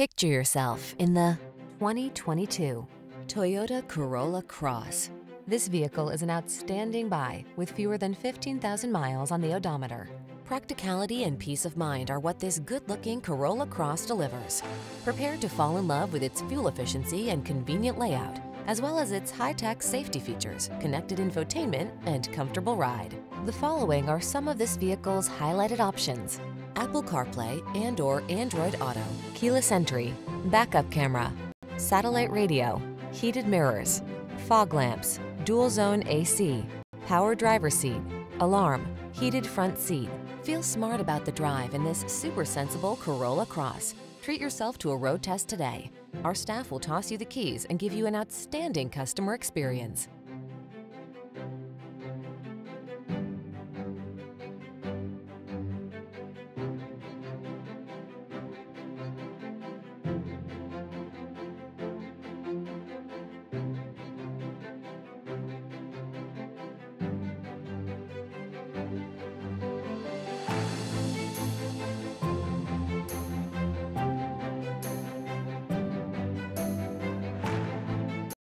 Picture yourself in the 2022 Toyota Corolla Cross. This vehicle is an outstanding buy with fewer than 15,000 miles on the odometer. Practicality and peace of mind are what this good-looking Corolla Cross delivers. Prepare to fall in love with its fuel efficiency and convenient layout, as well as its high-tech safety features, connected infotainment, and comfortable ride. The following are some of this vehicle's highlighted options. Apple CarPlay and or Android Auto, keyless entry, backup camera, satellite radio, heated mirrors, fog lamps, dual zone AC, power driver seat, alarm, heated front seat. Feel smart about the drive in this super sensible Corolla Cross. Treat yourself to a road test today. Our staff will toss you the keys and give you an outstanding customer experience.